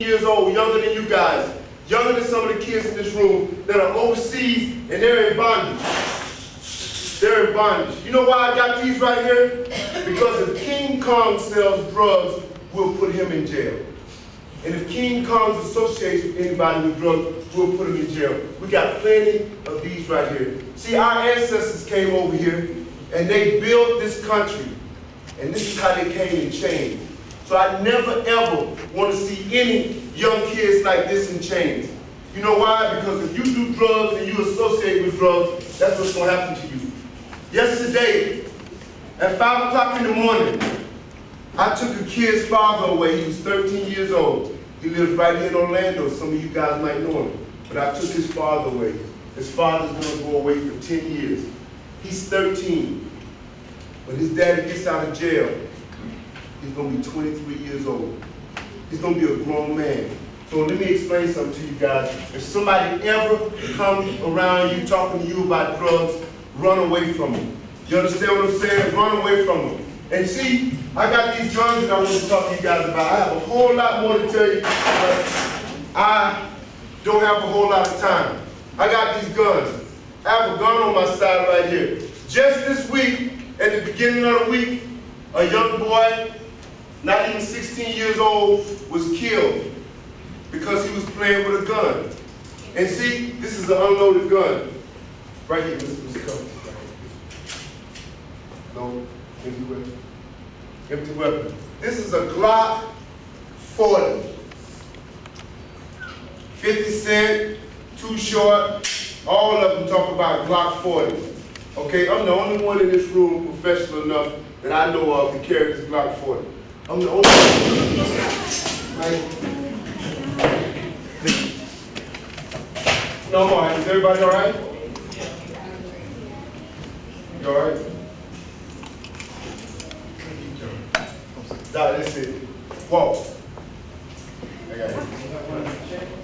years old, younger than you guys, younger than some of the kids in this room that are overseas and they're in bondage. They're in bondage. You know why I got these right here? Because if King Kong sells drugs, we'll put him in jail. And if King Kong associates with anybody with drugs, we'll put him in jail. We got plenty of these right here. See, our ancestors came over here and they built this country. And this is how they came in chains. So I never ever want to see any young kids like this in chains. You know why? Because if you do drugs and you associate with drugs, that's what's going to happen to you. Yesterday, at 5 o'clock in the morning, I took a kid's father away. He was 13 years old. He lives right here in Orlando. Some of you guys might know him. But I took his father away. His father's going to go away for 10 years. He's 13. When his daddy gets out of jail, he's going to be 23 years old. He's going to be a grown man. So let me explain something to you guys. If somebody ever comes around you talking to you about drugs, run away from them. You understand what I'm saying? Run away from them. And see, I got these guns that I want to talk to you guys about. I have a whole lot more to tell you, but I don't have a whole lot of time. I got these guns. I have a gun on my side right here. Just this week, at the beginning of the week, a young boy, not even 16 years old, was killed because he was playing with a gun. And see, this is an unloaded gun. Right here, this was covered. No, empty weapon. Empty weapon. This is a Glock 40. 50 Cent, Too Short, all of them talk about Glock 40. Okay, I'm the only one in this room professional enough that I know of to carry this Glock 40. I'm the one. Right? No more. Is everybody all right? You all right? Nah, that's it. Walk. I got it.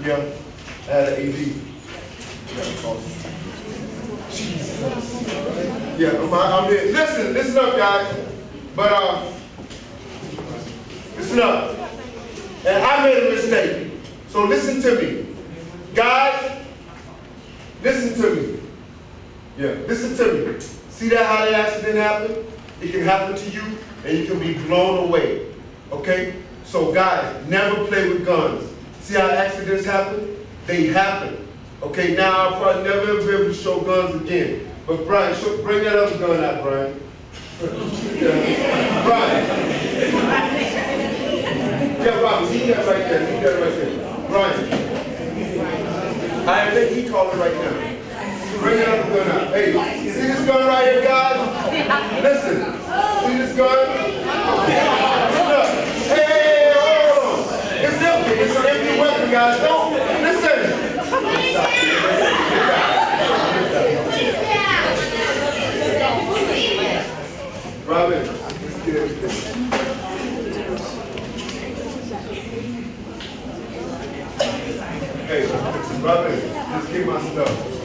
Yeah, I had an AD. Yeah, I'm, I'm here. Listen, listen up, guys. But, uh, And I made a mistake. So listen to me. Guys, listen to me. Yeah, listen to me. See that how the accident happened? It can happen to you and you can be blown away. Okay? So guys, never play with guns. See how accidents happen? They happen. Okay, now I'll probably never be able to show guns again. But Brian, show, bring that other gun out, Brian. Brian. Yeah, Brian, see that right there. See that right there. Brian. I think he called it right now. Bring that other gun out. Hey, see this gun right here, guys? Listen. See this gun? Look. Hey, hold on. It's empty. It's an empty weapon, guys. Don't listen. Robin, let's get it. Hey, Robin, just get my stuff.